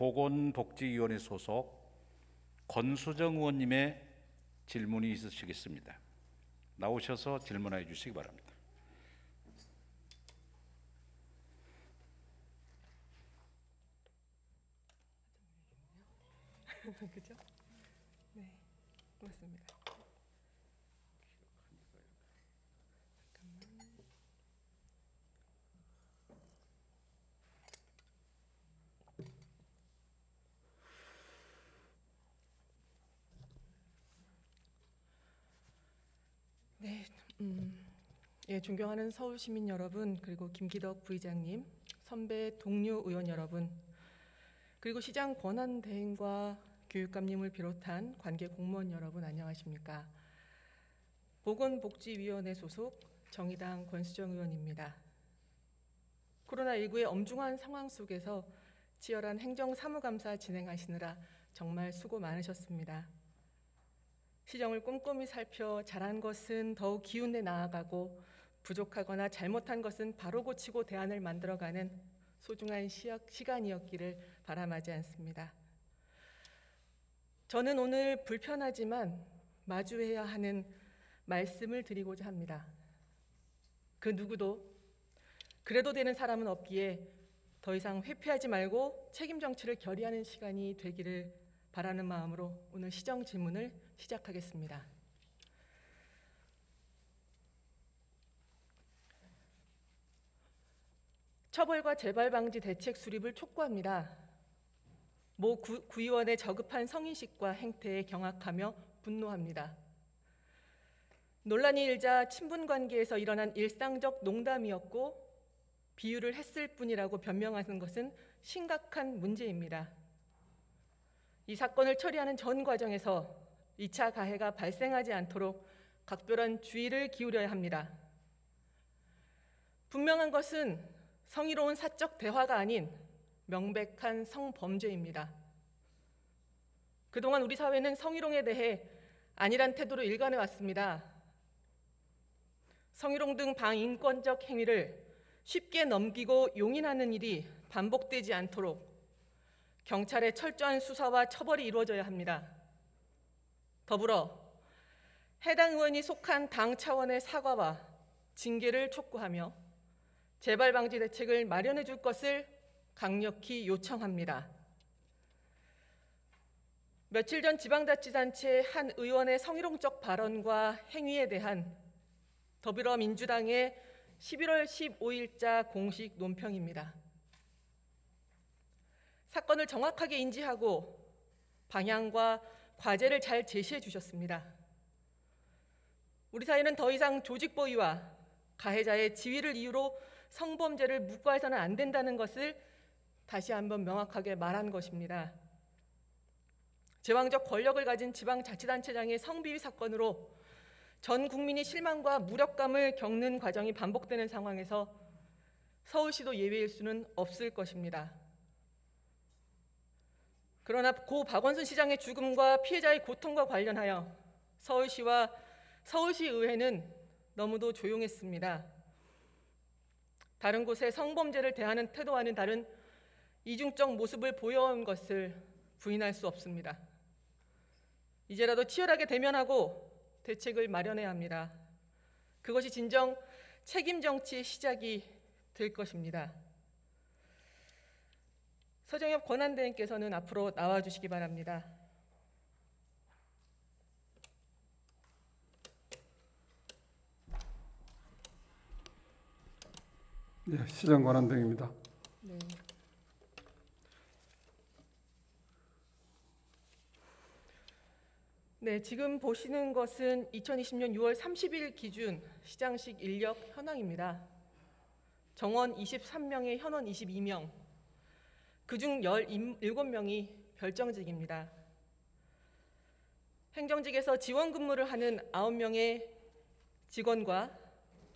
보건복지위원회 소속 권수정 의원님의 질문이 있으시겠습니다. 나오셔서 질문해 주시기 바랍니다. 그죠? 네, 맞습니다. 잠깐만. 네, 음, 예, 존경하는 서울 시민 여러분 그리고 김기덕 부의장님, 선배 동료 의원 여러분, 그리고 시장 권한 대행과 교육감님을 비롯한 관계 공무원 여러분 안녕하십니까? 보건복지위원회 소속 정의당 권수정 의원입니다. 코로나19의 엄중한 상황 속에서 치열한 행정 사무감사 진행하시느라 정말 수고 많으셨습니다. 시정을 꼼꼼히 살펴 잘한 것은 더욱 기운내 나아가고 부족하거나 잘못한 것은 바로 고치고 대안을 만들어가는 소중한 시간이었기를 바람하지 않습니다. 저는 오늘 불편하지만 마주해야 하는 말씀을 드리고자 합니다. 그 누구도 그래도 되는 사람은 없기에 더 이상 회피하지 말고 책임 정치를 결의하는 시간이 되기를 바라는 마음으로 오늘 시정 질문을 시작하겠습니다. 처벌과 재발 방지 대책 수립을 촉구합니다. 모 구, 구의원의 저급한 성인식과 행태에 경악하며 분노합니다. 논란이 일자 친분 관계에서 일어난 일상적 농담이었고 비유를 했을 뿐이라고 변명하는 것은 심각한 문제입니다. 이 사건을 처리하는 전 과정에서 2차 가해가 발생하지 않도록 각별한 주의를 기울여야 합니다. 분명한 것은 성희로운 사적 대화가 아닌 명백한 성범죄입니다. 그동안 우리 사회는 성희롱에 대해 아니란 태도로 일관해 왔습니다. 성희롱 등 방인권적 행위를 쉽게 넘기고 용인하는 일이 반복되지 않도록 경찰의 철저한 수사와 처벌이 이루어져야 합니다. 더불어 해당 의원이 속한 당 차원의 사과와 징계를 촉구하며 재발 방지 대책을 마련해 줄 것을 강력히 요청합니다. 며칠 전 지방자치단체 한 의원의 성희롱적 발언과 행위에 대한 더불어민주당의 11월 15일자 공식 논평입니다. 사건을 정확하게 인지하고 방향과 과제를 잘 제시해 주셨습니다. 우리 사회는 더 이상 조직 보위와 가해자의 지위를 이유로 성범죄를 묵과해서는 안 된다는 것을 다시 한번 명확하게 말한 것입니다. 제왕적 권력을 가진 지방자치단체장의 성비위 사건으로 전 국민이 실망과 무력감을 겪는 과정이 반복되는 상황에서 서울시도 예외일 수는 없을 것입니다. 그러나 고 박원순 시장의 죽음과 피해자의 고통과 관련하여 서울시와 서울시 의회는 너무도 조용했습니다. 다른 곳의 성범죄를 대하는 태도와는 다른 이중적 모습을 보여온 것을 부인할 수 없습니다. 이제라도 치열하게 대면하고 대책을 마련해야 합니다. 그것이 진정 책임 정치의 시작이 될 것입니다. 서정엽 권한대행께서는 앞으로 나와 주시기 바랍니다. 네, 시장 권한대행입니다. 네. 네, 지금 보시는 것은 2020년 6월 30일 기준 시장식 인력 현황입니다. 정원 23명에 현원 22명, 그중 17명이 별정직입니다. 행정직에서 지원 근무를 하는 9명의 직원과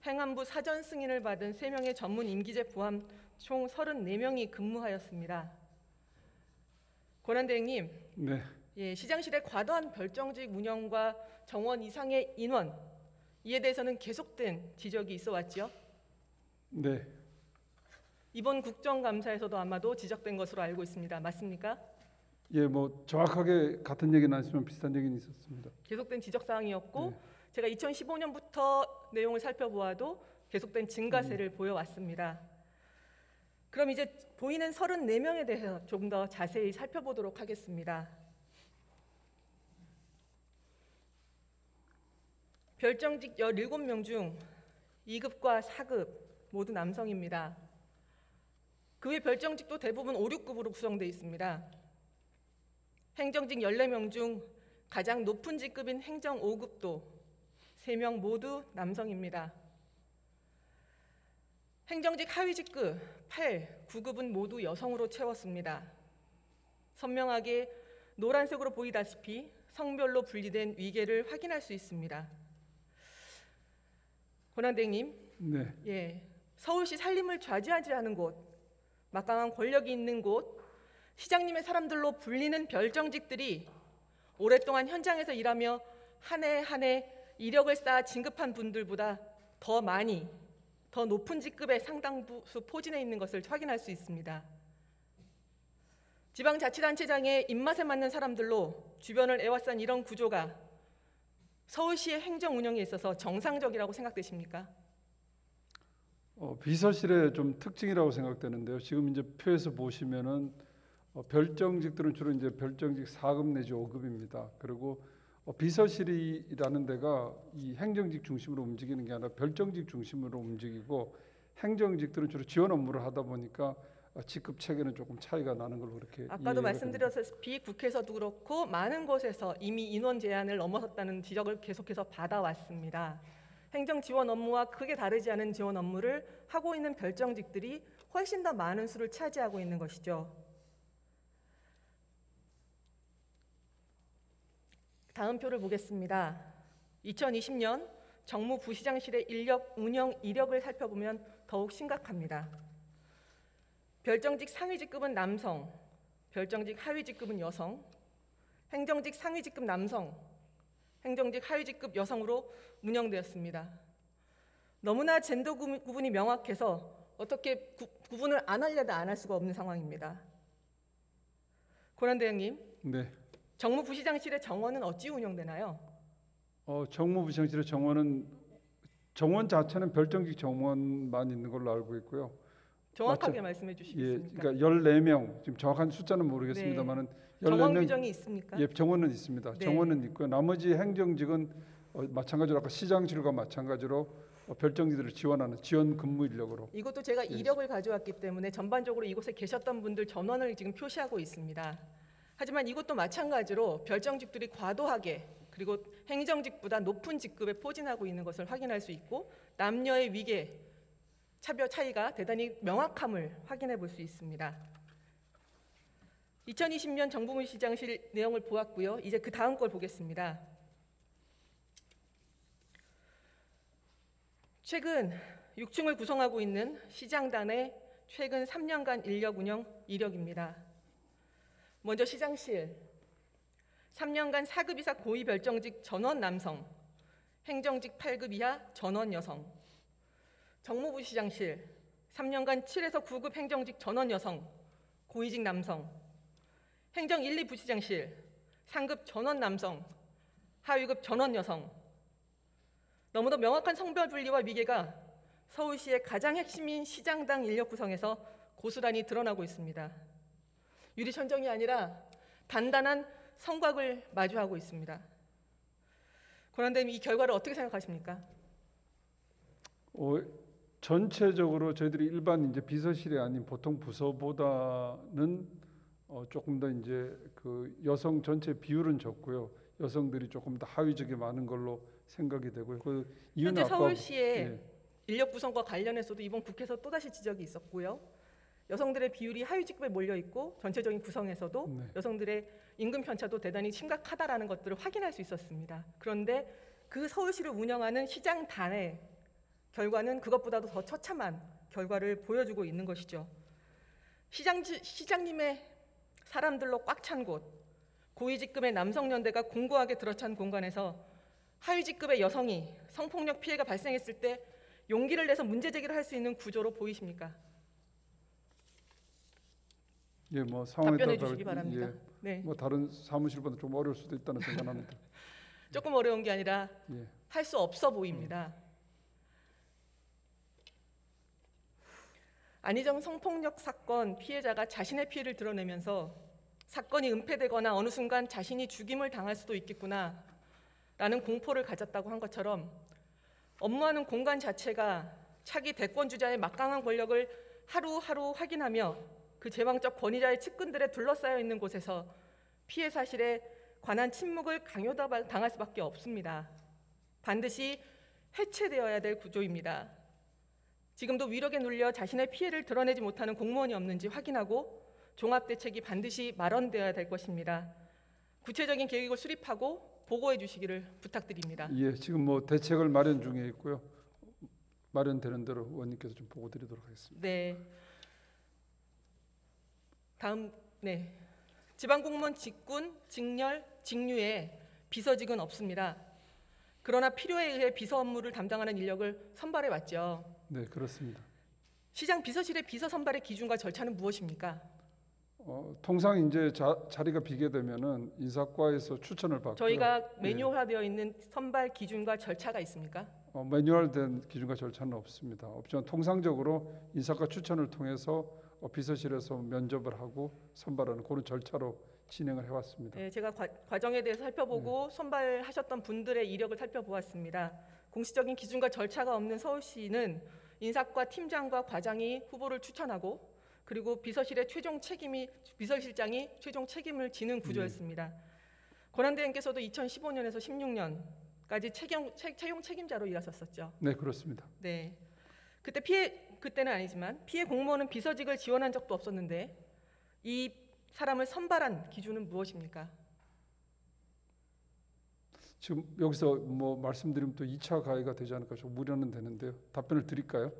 행안부 사전 승인을 받은 3명의 전문 임기제 포함 총 34명이 근무하였습니다. 권한대행님, 네, 예, 시장실의 과도한 별정직 운영과 정원 이상의 인원 이에 대해서는 계속된 지적이 있어 왔지요. 네, 이번 국정감사에서도 아마도 지적된 것으로 알고 있습니다. 맞습니까? 예, 뭐 정확하게 같은 얘기는 아니지만 비슷한 얘기는 있었습니다. 계속된 지적 사항이었고 네. 제가 2015년부터 내용을 살펴보아도 계속된 증가세를 보여왔습니다. 그럼 이제 보이는 34명에 대해서 조금 더 자세히 살펴보도록 하겠습니다. 별정직 17명 중 2급과 4급 모두 남성입니다. 그 외 별정직도 대부분 5, 6급으로 구성되어 있습니다. 행정직 14명 중 가장 높은 직급인 행정 5급도 3명 모두 남성입니다. 행정직 하위 직급 8, 9급은 모두 여성으로 채웠습니다. 선명하게 노란색으로 보이다시피 성별로 분리된 위계를 확인할 수 있습니다. 권한대행님, 네, 예, 서울시 살림을 좌지하지 않은 곳, 막강한 권력이 있는 곳, 시장님의 사람들로 불리는 별정직들이 오랫동안 현장에서 일하며 한 해 한 해 이력을 쌓아 진급한 분들보다 더 많이, 더 높은 직급의 상당수 포진해 있는 것을 확인할 수 있습니다. 지방자치단체장의 입맛에 맞는 사람들로 주변을 애워싼 이런 구조가 서울시의 행정 운영에 있어서 정상적이라고 생각되십니까? 어, 비서실의 좀 특징이라고 생각되는데요. 지금 이제 표에서 보시면은 어, 별정직들은 주로 이제 별정직 4급 내지 5급입니다. 그리고 어, 비서실이라는 데가 이 행정직 중심으로 움직이는 게 아니라 별정직 중심으로 움직이고 행정직들은 주로 지원 업무를 하다 보니까 어, 직급 체계는 조금 차이가 나는 걸로 그렇게 아까도. 말씀드렸다시피 국회에서도 그렇고 많은 곳에서 이미 인원 제한을 넘어섰다는 지적을 계속해서 받아왔습니다. 행정 지원 업무와 크게 다르지 않은 지원 업무를 하고 있는 별정직들이 훨씬 더 많은 수를 차지하고 있는 것이죠. 다음 표를 보겠습니다. 2020년 정무 부시장실의 인력 운영 이력을 살펴보면 더욱 심각합니다. 별정직 상위 직급은 남성, 별정직 하위 직급은 여성, 행정직 상위 직급 남성, 행정직 하위 직급 여성으로 운영되었습니다. 너무나 젠더 구- 구분이 명확해서 어떻게 구, 구분을 안 하려도 안할 수가 없는 상황입니다. 고란 대행님, 네. 정무부 시장실의 정원은 어찌 운영되나요? 어, 정무부 시장실의 정원은 정원 자체는 별정직 정원만 있는 걸로 알고 있고요. 정확하게 말씀해 예, 주시겠습니까? 그러니까 14명 지금 정확한 숫자는 모르겠습니다만은 정원 14명 규정이 있습니까? 예, 정원은 있습니다. 네. 정원은 있고요. 나머지 행정직은 어, 마찬가지로 아까 시장실과 마찬가지로 어, 별정직들을 지원하는 지원 근무 인력으로 이것도 제가 예. 이력을 가져왔기 때문에 전반적으로 이곳에 계셨던 분들 전원을 지금 표시하고 있습니다. 하지만 이것도 마찬가지로 별정직들이 과도하게 그리고 행정직보다 높은 직급에 포진하고 있는 것을 확인할 수 있고 남녀의 위계 차별 차이가 대단히 명확함을 확인해 볼 수 있습니다. 2020년 정부문 시장실 내용을 보았고요. 이제 그 다음 걸 보겠습니다. 최근 6층을 구성하고 있는 시장단의 최근 3년간 인력 운영 이력입니다. 먼저 시장실 3년간 4급 이사 고위 별정직 전원 남성, 행정직 8급 이하 전원 여성. 정무부 시장실 3년간 7에서 9급 행정직 전원 여성, 고위직 남성. 행정 1, 2 부시장실 상급 전원 남성, 하위급 전원 여성. 너무도 명확한 성별 분리와 위계가 서울시의 가장 핵심인 시장당 인력 구성에서 고스란히 드러나고 있습니다. 유리천정이 아니라 단단한 성곽을 마주하고 있습니다. 권한대님 이 결과를 어떻게 생각하십니까? 어, 전체적으로 저희들이 일반 이제 비서실이 아닌 보통 부서보다는 어, 조금 더 이제 그 여성 전체 비율은 적고요. 여성들이 조금 더 하위적이 많은 걸로 생각이 되고요. 그 이유는 현재 서울시의 예, 인력 구성과 관련해서도 이번 국회에서 또다시 지적이 있었고요. 여성들의 비율이 하위 직급에 몰려 있고 전체적인 구성에서도 네. 여성들의 임금 편차도 대단히 심각하다라는 것들을 확인할 수 있었습니다. 그런데 그 서울시를 운영하는 시장단의 결과는 그것보다도 더 처참한 결과를 보여주고 있는 것이죠. 시장 시장님의 사람들로 꽉 찬 곳, 고위 직급의 남성 연대가 공고하게 들어찬 공간에서 하위 직급의 여성이 성폭력 피해가 발생했을 때 용기를 내서 문제 제기를 할 수 있는 구조로 보이십니까? 예, 뭐 상황에 답변해 따라 주시기 바랍니다. 예, 네, 뭐 다른 사무실보다 좀 어려울 수도 있다는 생각합니다. 조금 어려운 게 아니라 예. 할수 없어 보입니다. 안희정 성폭력 사건 피해자가 자신의 피해를 드러내면서 사건이 은폐되거나 어느 순간 자신이 죽임을 당할 수도 있겠구나 라는 공포를 가졌다고 한 것처럼 업무하는 공간 자체가 차기 대권 주자의 막강한 권력을 하루하루 확인하며 그 제왕적 권위자의 측근들에 둘러싸여 있는 곳에서 피해 사실에 관한 침묵을 강요당할 수밖에 없습니다. 반드시 해체되어야 될 구조입니다. 지금도 위력에 눌려 자신의 피해를 드러내지 못하는 공무원이 없는지 확인하고 종합 대책이 반드시 마련되어야 될 것입니다. 구체적인 계획을 수립하고 보고해 주시기를 부탁드립니다. 예, 지금 뭐 대책을 마련 중에 있고요. 마련되는 대로 의원님께서 좀 보고 드리도록 하겠습니다. 네. 다음 네. 지방 공무원 직군, 직렬, 직류에 비서직은 없습니다. 그러나 필요에 의해 비서 업무를 담당하는 인력을 선발해 왔죠. 네, 그렇습니다. 시장 비서실의 비서 선발의 기준과 절차는 무엇입니까? 어, 통상 이제 자, 자리가 비게 되면은 인사과에서 추천을 받고 저희가 매뉴얼화되어 있는 선발 기준과 절차가 있습니까? 어, 매뉴얼된 기준과 절차는 없습니다. 없지만 통상적으로 인사과 추천을 통해서 어, 비서실에서 면접을 하고 선발하는 그런 절차로 진행을 해왔습니다. 네, 제가 과, 과정에 대해서 살펴보고 선발하셨던 분들의 이력을 살펴보았습니다. 공식적인 기준과 절차가 없는 서울시는 인사과 팀장과 과장이 후보를 추천하고 그리고 비서실의 최종 책임이 비서실장이 최종 책임을 지는 구조였습니다. 권한 대행께서도 2015년에서 16년까지 채용, 채, 채용 책임자로 일하셨었죠. 네, 그렇습니다. 네. 그때 피해 그때는 아니지만 피해 공무원은 비서직을 지원한 적도 없었는데 이 사람을 선발한 기준은 무엇입니까? 지금 여기서 뭐 말씀드리면 또 2차 가해가 되지 않을까 좀 우려는 되는데요. 답변을 드릴까요?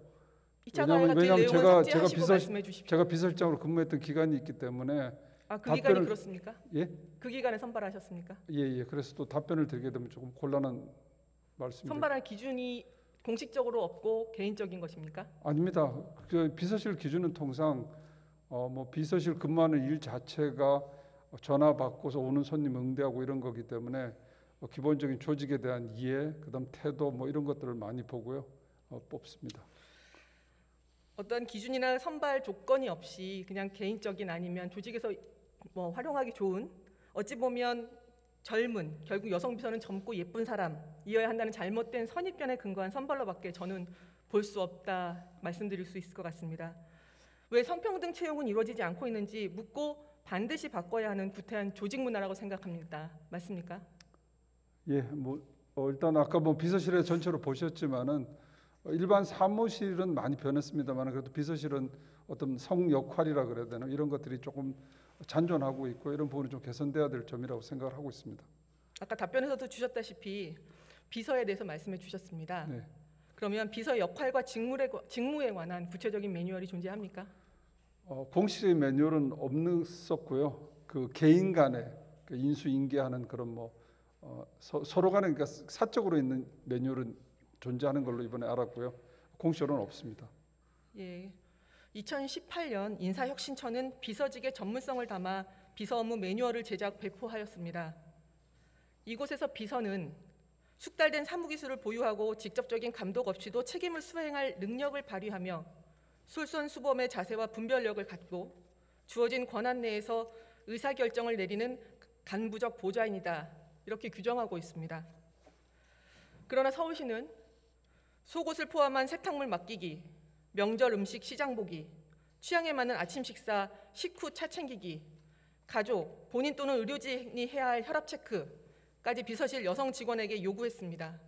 2차 왜냐하면- 왜냐하면 제가- 제가 비서-. 제가 비서실장으로 근무했던 기간이 있기 때문에 아, 그 답변을- 기간이 그렇습니까? 예, 그 기간에 선발하셨습니까? 예, 예. 그래서 또 답변을 드리게 되면 조금 곤란한 말씀이 선발할 기준이 공식적으로 없고 개인적인 것입니까? 아닙니다. 그 비서실 기준은 통상 어, 뭐 비서실 근무하는 일 자체가 전화 받고서 오는 손님 응대하고 이런 거기 때문에 어, 기본적인 조직에 대한 이해, 그다음 태도 뭐 이런 것들을 많이 보고요 어, 뽑습니다. 어떤 기준이나 선발 조건이 없이 그냥 개인적인 아니면 조직에서 뭐 활용하기 좋은 어찌 보면 젊은 결국 여성 비서는 젊고 예쁜 사람이어야 한다는 잘못된 선입견에 근거한 선발로밖에 저는 볼 수 없다 말씀드릴 수 있을 것 같습니다. 왜 성평등 채용은 이루어지지 않고 있는지 묻고 반드시 바꿔야 하는 구태한 조직 문화라고 생각합니다. 맞습니까? 예, 뭐 어, 일단 아까 뭐 비서실에 전체로 보셨지만은 어, 일반 사무실은 많이 변했습니다만 그래도 비서실은 어떤 성 역할이라 그래야 되나 이런 것들이 조금 잔존하고 있고 이런 부분이 좀 개선돼야 될 점이라고 생각을 하고 있습니다. 아까 답변에서도 주셨다시피 비서에 대해서 말씀해 주셨습니다. 네. 그러면 비서 역할과 직무에, 직무에 관한 구체적인 매뉴얼이 존재합니까? 어, 공식의 매뉴얼은 없었고요. 그 개인 간에 그 인수인계하는 그런 뭐 어, 서, 로 간에 그러니까 사적으로 있는 매뉴얼은 존재하는 걸로 이번에 알았고요. 공식으로는 없습니다. 예. 2018년 인사혁신처는 비서직의 전문성을 담아 비서 업무 매뉴얼을 제작 배포하였습니다. 이곳에서 비서는 숙달된 사무기술을 보유하고 직접적인 감독 없이도 책임을 수행할 능력을 발휘하며 솔선수범의 자세와 분별력을 갖고 주어진 권한 내에서 의사결정을 내리는 간부적 보좌인이다. 이렇게 규정하고 있습니다. 그러나 서울시는 속옷을 포함한 세탁물 맡기기, 명절 음식 시장 보기, 취향에 맞는 아침 식사, 식후 차 챙기기, 가족, 본인 또는 의료진이 해야 할 혈압 체크까지 비서실 여성 직원에게 요구했습니다.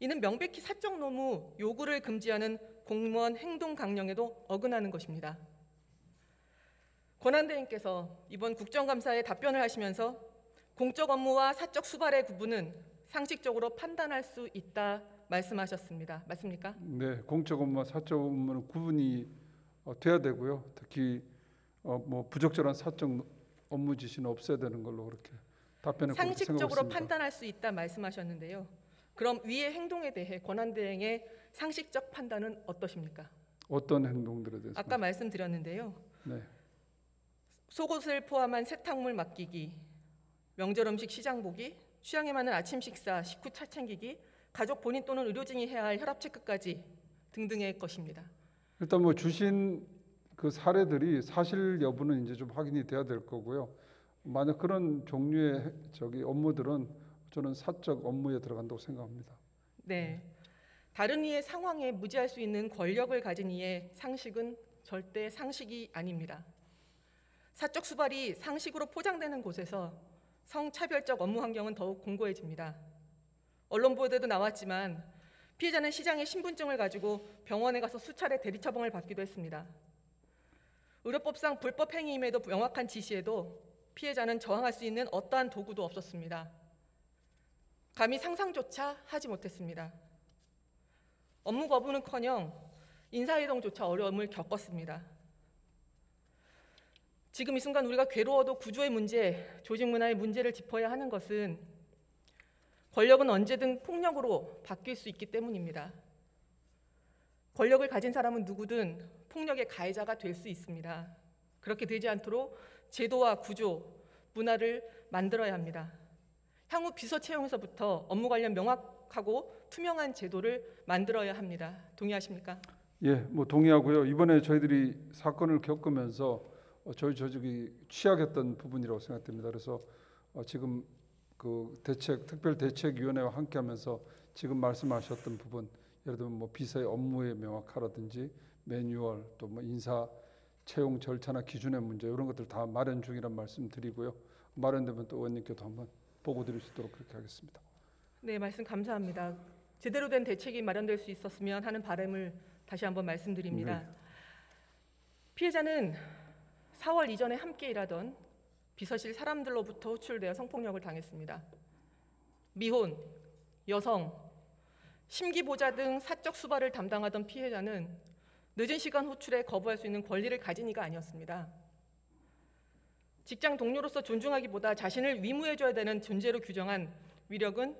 이는 명백히 사적 노무 요구를 금지하는 공무원 행동 강령에도 어긋나는 것입니다. 권한대행께서 이번 국정감사에 답변을 하시면서 공적 업무와 사적 수발의 구분은 상식적으로 판단할 수 있다 말씀하셨습니다. 맞습니까? 네, 공적 업무와 사적 업무는 구분이 어, 돼야 되고요. 특히 어, 뭐 부적절한 사적 업무 지시는 없어야 되는 걸로 그렇게 답변을 상식적으로. 판단할 수 있다 말씀하셨는데요. 그럼 위의 행동에 대해 권한 대행의 상식적 판단은 어떠십니까? 어떤 행동들에 대해서? 아까 말씀드렸는데요. 네, 속옷을 포함한 세탁물 맡기기, 명절 음식 시장 보기, 취향에 맞는 아침 식사, 식후 차 챙기기, 가족 본인 또는 의료진이 해야 할 혈압 체크까지 등등의 것입니다. 일단 뭐 주신 그 사례들이 사실 여부는 이제 좀 확인이 돼야 될 거고요. 만약 그런 종류의 저기 업무들은 저는 사적 업무에 들어간다고 생각합니다. 네. 다른 이의 상황에 무지할 수 있는 권력을 가진 이의 상식은 절대 상식이 아닙니다. 사적 수발이 상식으로 포장되는 곳에서 성차별적 업무 환경은 더욱 공고해집니다. 언론 보도에도 나왔지만 피해자는 시장의 신분증을 가지고 병원에 가서 수차례 대리 처방을 받기도 했습니다. 의료법상 불법 행위임에도 명확한 지시에도 피해자는 저항할 수 있는 어떠한 도구도 없었습니다. 감히 상상조차 하지 못했습니다. 업무 거부는커녕 인사이동조차 어려움을 겪었습니다. 지금 이 순간 우리가 괴로워도 구조의 문제, 조직 문화의 문제를 짚어야 하는 것은 권력은 언제든 폭력으로 바뀔 수 있기 때문입니다. 권력을 가진 사람은 누구든 폭력의 가해자가 될 수 있습니다. 그렇게 되지 않도록 제도와 구조, 문화를 만들어야 합니다. 향후 비서 채용에서부터 업무 관련 명확하고 투명한 제도를 만들어야 합니다. 동의하십니까? 예, 뭐 동의하고요. 이번에 저희들이 사건을 겪으면서 어, 저희 조직이 취약했던 부분이라고 생각됩니다. 그래서 어, 지금 그 대책 특별 대책위원회와 함께하면서 지금 말씀하셨던 부분, 예를 들면 뭐 비서의 업무에 명확하라든지 매뉴얼 또 뭐 인사 채용 절차나 기준의 문제 이런 것들 다 마련 중이란 말씀드리고요. 마련되면 또 의원님께도 한번 보고 드릴 수 있도록 그렇게 하겠습니다. 네, 말씀 감사합니다. 제대로 된 대책이 마련될 수 있었으면 하는 바람을 다시 한번 말씀드립니다. 피해자는 4월 이전에 함께 일하던 비서실 사람들로부터 호출되어 성폭력을 당했습니다. 미혼, 여성, 심기보자 등 사적 수발을 담당하던 피해자는 늦은 시간 호출에 거부할 수 있는 권리를 가진 이가 아니었습니다. 직장 동료로서 존중하기보다 자신을 위무해줘야 되는 존재로 규정한 위력은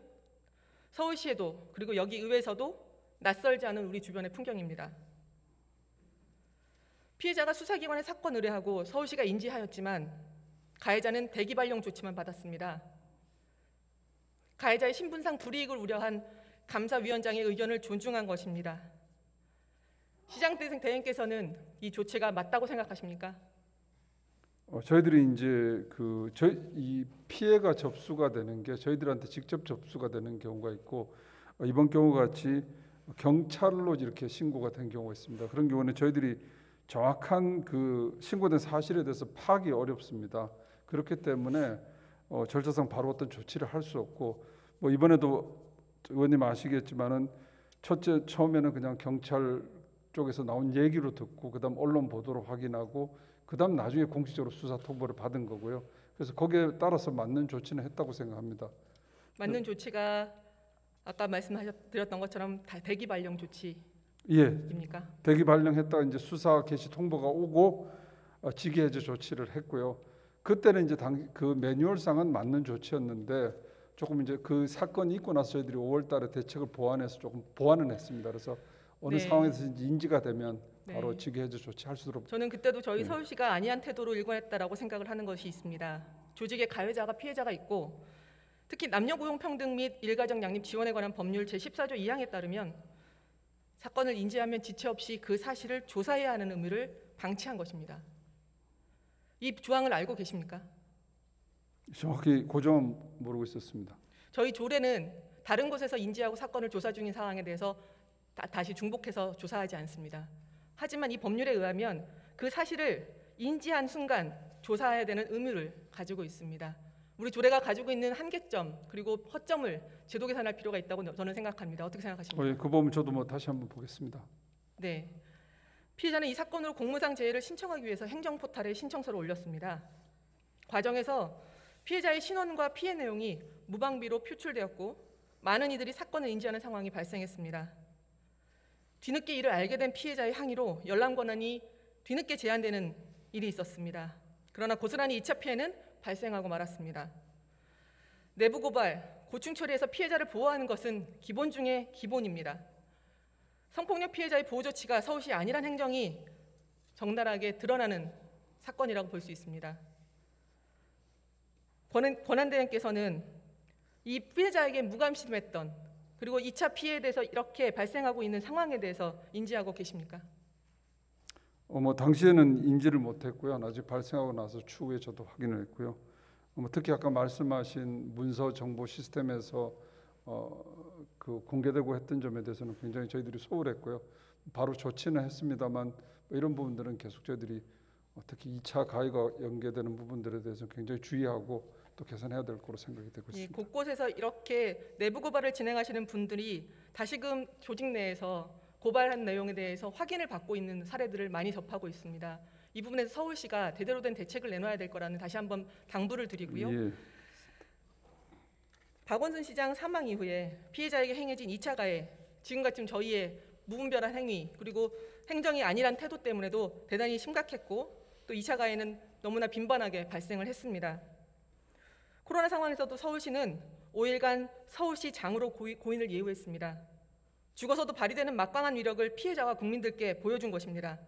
서울시에도 그리고 여기 의회에서도 낯설지 않은 우리 주변의 풍경입니다. 피해자가 수사기관에 사건 의뢰하고 서울시가 인지하였지만 가해자는 대기 발령 조치만 받았습니다. 가해자의 신분상 불이익을 우려한 감사위원장의 의견을 존중한 것입니다. 시장 대행께서는 이 조치가 맞다고 생각하십니까? 어, 저희들이 이제 그 저희 이 피해가 접수가 되는 게 저희들한테 직접 접수가 되는 경우가 있고 어, 이번 경우 같이 경찰로 이렇게 신고가 된 경우가 있습니다. 그런 경우는 저희들이 정확한 그 신고된 사실에 대해서 파악이 어렵습니다. 그렇기 때문에 어, 절차상 바로 어떤 조치를 할 수 없고 뭐 이번에도 의원님 아시겠지만은 첫째 처음에는 그냥 경찰 쪽에서 나온 얘기로 듣고 그다음 언론 보도로 확인하고 그다음 나중에 공식적으로 수사 통보를 받은 거고요. 그래서 거기에 따라서 맞는 조치는 했다고 생각합니다. 맞는 조치가 아까 말씀드렸던 것처럼 다 대기 발령 조치 입니까? 예, 대기 발령했다가 이제 수사 개시 통보가 오고 어, 직위 해제 조치를 했고요. 그때는 이제 당, 그 매뉴얼상은 맞는 조치였는데 조금 이제 그 사건이 있고 나서 저희들이 5월달에 대책을 보완해서 조금 보완을 했습니다. 그래서 어느 네. 상황에서 인지가 되면 바로 네. 직위 해제 조치할 수 있도록 저는 그때도 저희 네. 서울시가 안이한 태도로 일관했다라고 생각을 하는 것이 있습니다. 조직의 가해자가 피해자가 있고 특히 남녀 고용 평등 및 일가정 양립 지원에 관한 법률 제14조 2항에 따르면 사건을 인지하면 지체 없이 그 사실을 조사해야 하는 의무를 방치한 것입니다. 이 조항을 알고 계십니까? 정확히 고정은 모르고 있었습니다. 저희 조례는 다른 곳에서 인지하고 사건을 조사 중인 상황에 대해서 다, 시 중복해서 조사하지 않습니다. 하지만 이 법률에 의하면 그 사실을 인지한 순간 조사해야 되는 의무를 가지고 있습니다. 우리 조례가 가지고 있는 한계점 그리고 허점을 제도 개선할 필요가 있다고 저는 생각합니다. 어떻게 생각하십니까? 어, 예, 그 부분 저도 뭐 다시 한번 보겠습니다. 네. 피해자는 이 사건으로 공무상 재해를 신청하기 위해서 행정 포탈에 신청서를 올렸습니다. 과정에서 피해자의 신원과 피해 내용이 무방비로 표출되었고 많은 이들이 사건을 인지하는 상황이 발생했습니다. 뒤늦게 이를 알게 된 피해자의 항의로 열람 권한이 뒤늦게 제한되는 일이 있었습니다. 그러나 고스란히 2차 피해는 발생하고 말았습니다. 내부 고발, 고충 처리에서 피해자를 보호하는 것은 기본 중의 기본입니다. 성폭력 피해자의 보호 조치가 서울시 아니란 행정이 적나라하게 드러나는 사건이라고 볼 수 있습니다. 권한, 권한대행께서는 이 피해자에게 무감심했던 그리고 2차 피해에 대해서 이렇게 발생하고 있는 상황에 대해서 인지하고 계십니까? 어, 뭐 당시에는 인지를 못했고요. 나중에 발생하고 나서 추후에 저도 확인을 했고요. 어, 뭐 특히 아까 말씀하신 문서 정보 시스템에서 어, 그 공개되고 했던 점에 대해서는 굉장히 저희들이 소홀했고요. 바로 조치는 했습니다만 뭐 이런 부분들은 계속 저희들이 어, 특히 2차 가해가 연계되는 부분들에 대해서 굉장히 주의하고 또 개선해야 될 거로 생각이 되고 이 있습니다. 곳곳에서 이렇게 내부 고발을 진행하시는 분들이 다시금 조직 내에서 고발한 내용에 대해서 확인을 받고 있는 사례들을 많이 접하고 있습니다. 이 부분에서 서울시가 제대로 된 대책을 내놔야 될 거라는 다시 한번 당부를 드리고요. 예, 박원순 시장 사망 이후에 피해자에게 행해진 2차 가해, 지금 같은 저희의 무분별한 행위 그리고 행정이 아니란 태도 때문에도 대단히 심각했고 또 2차 가해는 너무나 빈번하게 발생을 했습니다. 코로나 상황에서도 서울시는 5일간 서울시 장으로 고이- 고인을 예우했습니다. 죽어서도 발휘되는 막강한 위력을 피해자와 국민들께 보여준 것입니다.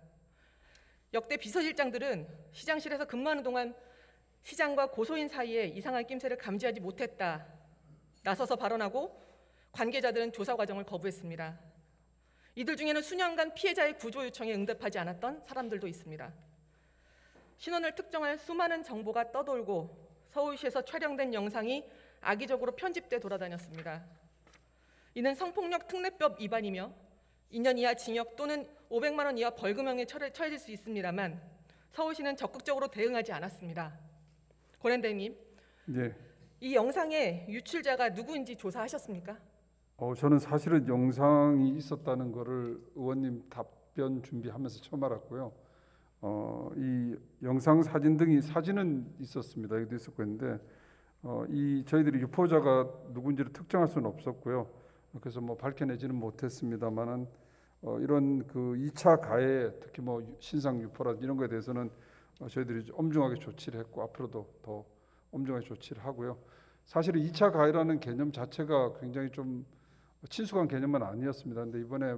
역대 비서실장들은 시장실에서 근무하는 동안 시장과 고소인 사이에 이상한 낌새를 감지하지 못했다. 나서서 발언하고 관계자들은 조사 과정을 거부했습니다. 이들 중에는 수년간 피해자의 구조 요청에 응답하지 않았던 사람들도 있습니다. 신원을 특정할 수많은 정보가 떠돌고 서울시에서 촬영된 영상이 악의적으로 편집돼 돌아다녔습니다. 이는 성폭력 특례법 위반이며 2년 이하 징역 또는 500만 원 이하 벌금형에 처해- 처해질 수 있습니다만 서울시는 적극적으로 대응하지 않았습니다. 권현대님, 예. 이 영상의 유출자가 누구인지 조사하셨습니까? 어, 저는 사실은 영상이 있었다는 거를 의원님 답변 준비하면서 처음 알았고요. 어, 이 영상 사진 등이 사진은 있었습니다. 여기도 있었고 했는데 어, 이 저희들이 유포자가 누군지를 특정할 수는 없었고요. 그래서 뭐 밝혀내지는 못했습니다만은 어, 이런 그 2차 가해 특히 뭐 신상 유포라 이런 거에 대해서는 어, 저희들이 엄중하게 조치를 했고 앞으로도 더 엄중하게 조치를 하고요. 사실은 2차 가해라는 개념 자체가 굉장히 좀 친숙한 개념은 아니었습니다. 근데 이번에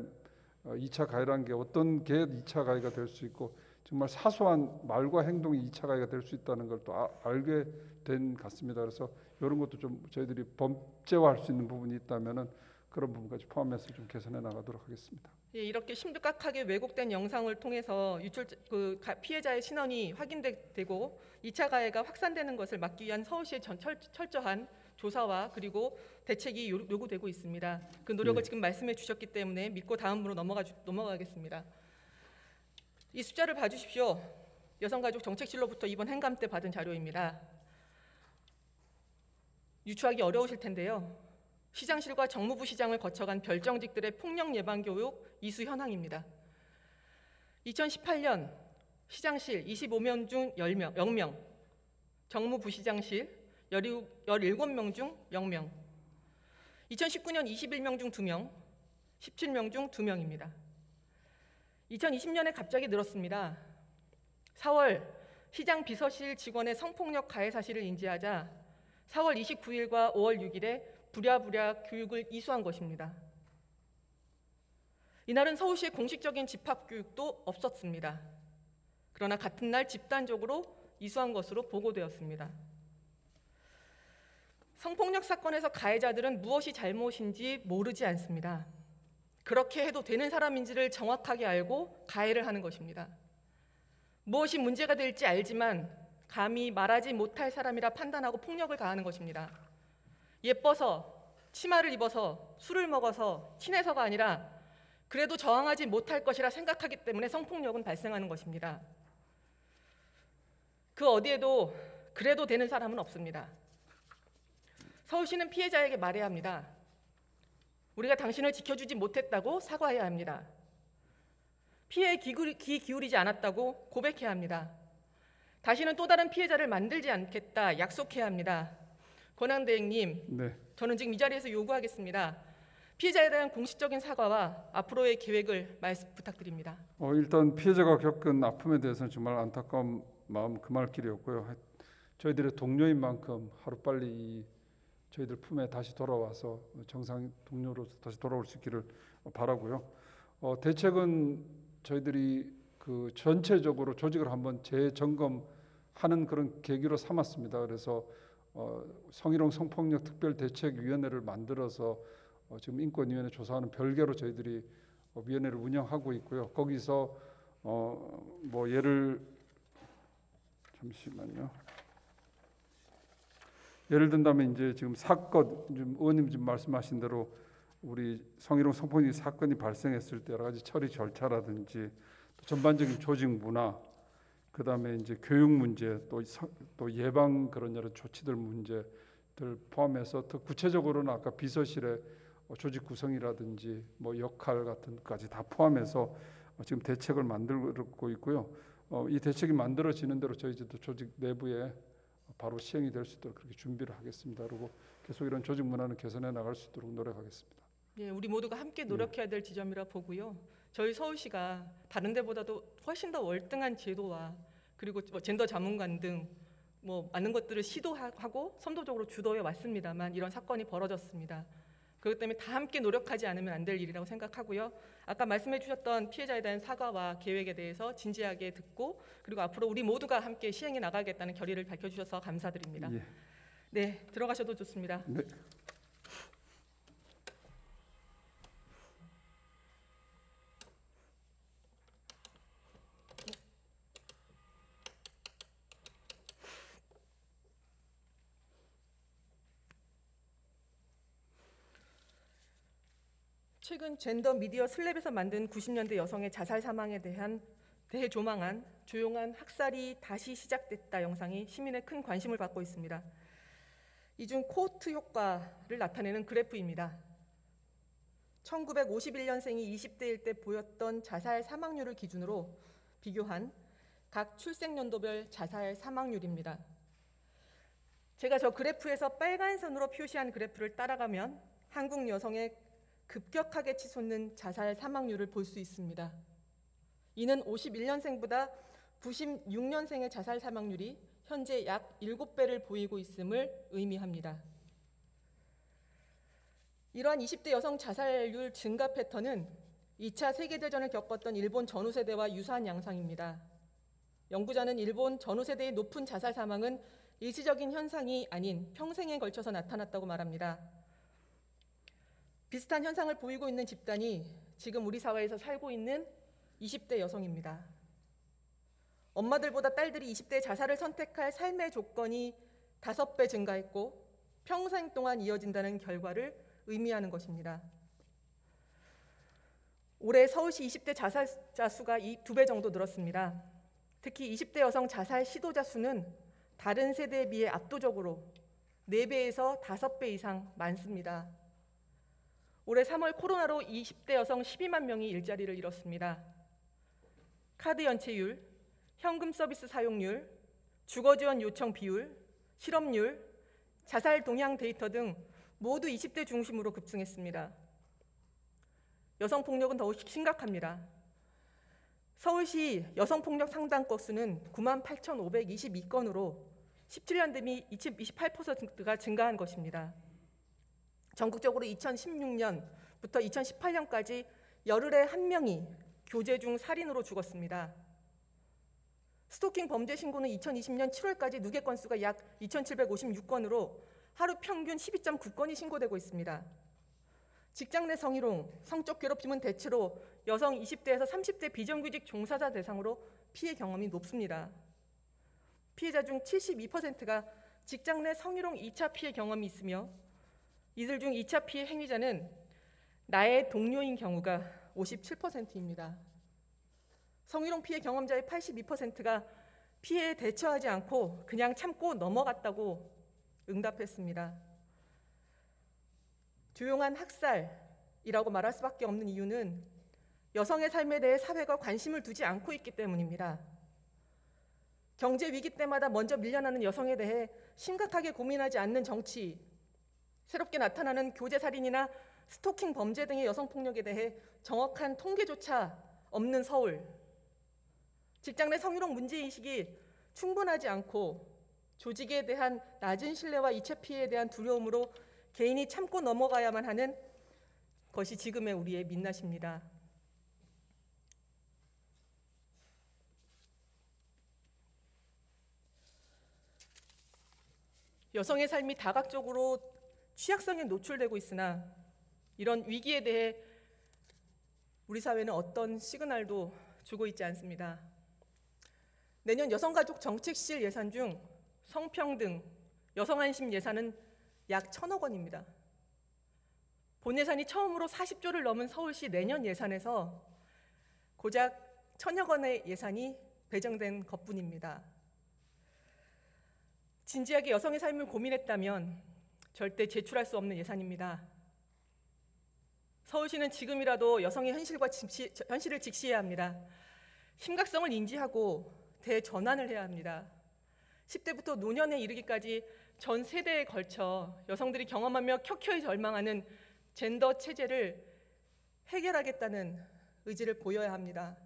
어, 2차 가해라는 게 어떤 게 2차 가해가 될 수 있고 정말 사소한 말과 행동이 2차 가해가 될 수 있다는 걸또 아, 알게 된 같습니다. 그래서 이런 것도 좀 저희들이 범죄화할 수 있는 부분이 있다면은 그런 부분까지 포함해서 좀 개선해 나가도록 하겠습니다. 예, 이렇게 심각하게 왜곡된 영상을 통해서 유출 그 가- 피해자의 신원이 확인되고 2차 가해가 확산되는 것을 막기 위한 서울시의 전- 철, 철저한 조사와 그리고 대책이 요- 요구되고 있습니다. 그 노력을 네. 지금 말씀해 주셨기 때문에 믿고 다음으로 넘어가 주- 넘어가겠습니다. 이 숫자를 봐주십시오. 여성가족 정책실로부터 이번 행감 때 받은 자료입니다. 유추하기 어려우실 텐데요. 시장실과 정무부 시장을 거쳐간 별정직들의 폭력 예방 교육 이수 현황입니다. 2018년 시장실 25명 중 10명, 0명, 정무부 시장실 17명 중 0명, 2019년 21명 중 2명, 17명 중 2명입니다. 2020년에 갑자기 늘었습니다. 4월 시장 비서실 직원의 성폭력 가해 사실을 인지하자 4월 29일과 5월 6일에 부랴부랴 교육을 이수한 것입니다. 이날은 서울시의 공식적인 집합 교육도 없었습니다. 그러나 같은 날 집단적으로 이수한 것으로 보고되었습니다. 성폭력 사건에서 가해자들은 무엇이 잘못인지 모르지 않습니다. 그렇게 해도 되는 사람인지를 정확하게 알고 가해를 하는 것입니다. 무엇이 문제가 될지 알지만 감히 말하지 못할 사람이라 판단하고 폭력을 가하는 것입니다. 예뻐서 치마를 입어서 술을 먹어서 친해서가 아니라 그래도 저항하지 못할 것이라 생각하기 때문에 성폭력은 발생하는 것입니다. 그 어디에도 그래도 되는 사람은 없습니다. 서울시는 피해자에게 말해야 합니다. 우리가 당신을 지켜주지 못했다고 사과해야 합니다. 피해에 귀 기울이지 않았다고 고백해야 합니다. 다시는 또 다른 피해자를 만들지 않겠다 약속해야 합니다. 권한대행님, 네. 저는 지금 이 자리에서 요구하겠습니다. 피해자에 대한 공식적인 사과와 앞으로의 계획을 말씀 부탁드립니다. 어, 일단 피해자가 겪은 아픔에 대해서는 정말 안타까운 마음 금할 길이었고요. 하- 저희들의 동료인 만큼 하루 빨리 이 저희들 품에 다시 돌아와서 정상 동료로서 다시 돌아올 수 있기를 바라고요. 어, 대책은 저희들이 그 전체적으로 조직을 한번 재점검하는 그런 계기로 삼았습니다. 그래서 어, 성희롱 성폭력 특별대책위원회를 만들어서 어, 지금 인권위원회 조사하는 별개로 저희들이 어, 위원회를 운영하고 있고요. 거기서 어, 뭐 예를 잠시만요. 예를 든다면 이제 지금 사건 지금 의원님 지금 말씀하신 대로 우리 성희롱 성폭력 사건이 발생했을 때 여러 가지 처리 절차라든지 또 전반적인 조직 문화 그 다음에 이제 교육 문제 또, 서- 또 예방 그런 여러 조치들 문제들 포함해서 더 구체적으로는 아까 비서실의 어, 조직 구성이라든지 뭐 역할 같은 것까지 다 포함해서 어, 지금 대책을 만들고 있고요. 어, 이 대책이 만들어지는 대로 저희 이제 또 조직 내부에 바로 시행이 될 수 있도록 그렇게 준비를 하겠습니다. 그리고 계속 이런 조직 문화는 개선해 나갈 수 있도록 노력하겠습니다. 예, 우리 모두가 함께 예. 노력해야 될 지점이라 보고요. 저희 서울시가 다른 데보다도 훨씬 더 월등한 제도와 그리고 뭐 젠더 자문관 등 뭐 많은 것들을 시도하고 선도적으로 주도해 왔습니다만 이런 사건이 벌어졌습니다. 그렇기 때문에 다 함께 노력하지 않으면 안 될 일이라고 생각하고요. 아까 말씀해 주셨던 피해자에 대한 사과와 계획에 대해서 진지하게 듣고 그리고 앞으로 우리 모두가 함께 시행해 나가겠다는 결의를 밝혀 주셔서 감사드립니다. 예. 네, 들어가셔도 좋습니다. 네. 최근 젠더 미디어 슬랩에서 만든 90년대 여성의 자살 사망에 대한 대해 조망한 조용한 학살이 다시 시작됐다 영상이 시민의 큰 관심을 받고 있습니다. 이 중 코호트 효과를 나타내는 그래프입니다. 1951년생이 20대일 때 보였던 자살 사망률을 기준으로 비교한 각 출생연도별 자살 사망률입니다. 제가 저 그래프에서 빨간 선으로 표시한 그래프를 따라가면 한국 여성의 급격하게 치솟는 자살 사망률을 볼 수 있습니다. 이는 51년생보다 96년생의 자살 사망률이 현재 약 7배를 보이고 있음을 의미합니다. 이러한 20대 여성 자살률 증가 패턴은 2차 세계대전을 겪었던 일본 전후 세대와 유사한 양상입니다. 연구자는 일본 전후 세대의 높은 자살 사망은 일시적인 현상이 아닌 평생에 걸쳐서 나타났다고 말합니다. 비슷한 현상을 보이고 있는 집단이 지금 우리 사회에서 살고 있는 20대 여성입니다. 엄마들보다 딸들이 20대 자살을 선택할 삶의 조건이 다섯 배 증가했고 평생 동안 이어진다는 결과를 의미하는 것입니다. 올해 서울시 20대 자살자 수가 두배 정도 늘었습니다. 특히 20대 여성 자살 시도자 수는 다른 세대에 비해 압도적으로 4배에서 5배 이상 많습니다. 올해 3월 코로나로 20대 여성 12만 명이 일자리를 잃었습니다. 카드 연체율, 현금 서비스 사용률, 주거 지원 요청 비율, 실업률, 자살 동향 데이터 등 모두 20대 중심으로 급증했습니다. 여성 폭력은 더욱 심각합니다. 서울시 여성 폭력 상담 건수는 9만 8,522건으로 17년 대비 28%가 증가한 것입니다. 전국적으로 2016년부터 2018년까지 열흘에 한 명이 교제 중 살인으로 죽었습니다. 스토킹 범죄 신고는 2020년 7월까지 누계 건수가 약 2,756건으로 하루 평균 12.9건이 신고되고 있습니다. 직장 내 성희롱, 성적 괴롭힘은 대체로 여성 20대에서 30대 비정규직 종사자 대상으로 피해 경험이 높습니다. 피해자 중 72%가 직장 내 성희롱 2차 피해 경험이 있으며 이들 중 2차 피해 행위자는 나의 동료인 경우가 57%입니다. 성희롱 피해 경험자의 82%가 피해에 대처하지 않고 그냥 참고 넘어갔다고 응답했습니다. 조용한 학살이라고 말할 수밖에 없는 이유는 여성의 삶에 대해 사회가 관심을 두지 않고 있기 때문입니다. 경제 위기 때마다 먼저 밀려나는 여성에 대해 심각하게 고민하지 않는 정치, 새롭게 나타나는 교제 살인이나 스토킹 범죄 등의 여성 폭력에 대해 정확한 통계조차 없는 서울. 직장 내 성희롱 문제 인식이 충분하지 않고 조직에 대한 낮은 신뢰와 이체 피해에 대한 두려움으로 개인이 참고 넘어가야만 하는 것이 지금의 우리의 민낯입니다. 여성의 삶이 다각적으로 취약성에 노출되고 있으나 이런 위기에 대해 우리 사회는 어떤 시그널도 주고 있지 않습니다. 내년 여성가족 정책실 예산 중 성평등, 여성안심 예산은 약 천억 원입니다. 본 예산이 처음으로 40조를 넘은 서울시 내년 예산에서 고작 천여 원의 예산이 배정된 것뿐입니다. 진지하게 여성의 삶을 고민했다면 절대 제출할 수 없는 예산입니다. 서울시는 지금이라도 여성의 현실과 직시, 현실을 직시해야 합니다. 심각성을 인지하고 대전환을 해야 합니다. 10대부터 노년에 이르기까지 전 세대에 걸쳐 여성들이 경험하며 켜켜이 절망하는 젠더 체제를 해결하겠다는 의지를 보여야 합니다.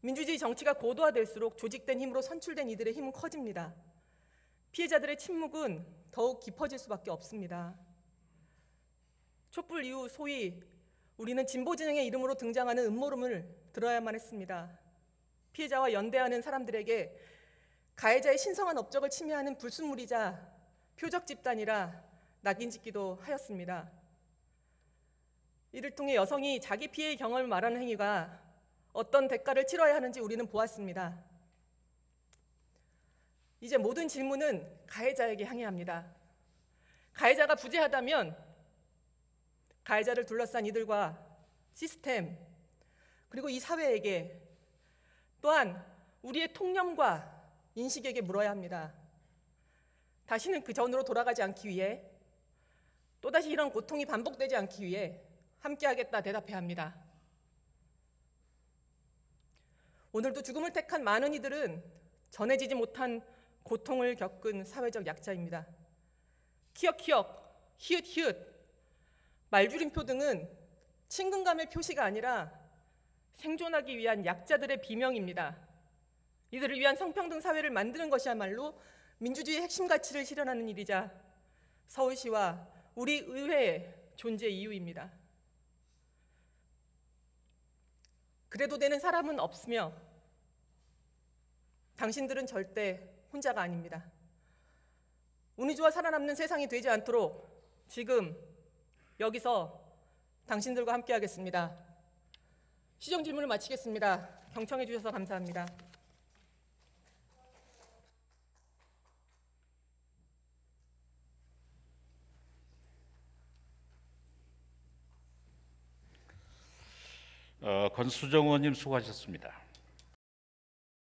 민주주의 정치가 고도화될수록 조직된 힘으로 선출된 이들의 힘은 커집니다. 피해자들의 침묵은 더욱 깊어질 수밖에 없습니다. 촛불 이후 소위 우리는 진보 진영의 이름으로 등장하는 음모론을 들어야만 했습니다. 피해자와 연대하는 사람들에게 가해자의 신성한 업적을 침해하는 불순물이자 표적 집단이라 낙인 찍기도 하였습니다. 이를 통해 여성이 자기 피해의 경험을 말하는 행위가 어떤 대가를 치러야 하는지 우리는 보았습니다. 이제 모든 질문은 가해자에게 향해 합니다. 가해자가 부재하다면 가해자를 둘러싼 이들과 시스템 그리고 이 사회에게 또한 우리의 통념과 인식에게 물어야 합니다. 다시는 그 전으로 돌아가지 않기 위해 또다시 이런 고통이 반복되지 않기 위해 함께하겠다 대답해야 합니다. 오늘도 죽음을 택한 많은 이들은 전해지지 못한 고통을 겪은 사회적 약자입니다. 키역키역, 히읗히읗, 말줄임표 등은 친근감의 표시가 아니라 생존하기 위한 약자들의 비명입니다. 이들을 위한 성평등 사회를 만드는 것이야말로 민주주의의 핵심 가치를 실현하는 일이자 서울시와 우리 의회의 존재 이유입니다. 그래도 되는 사람은 없으며 당신들은 절대 혼자가 아닙니다. 운이 좋아 살아남는 세상이 되지 않도록 지금 여기서 당신들과 함께 하겠습니다. 시정 질문을 마치겠습니다. 경청해 주셔서 감사합니다. 어, 권수정 의원님 수고하셨습니다.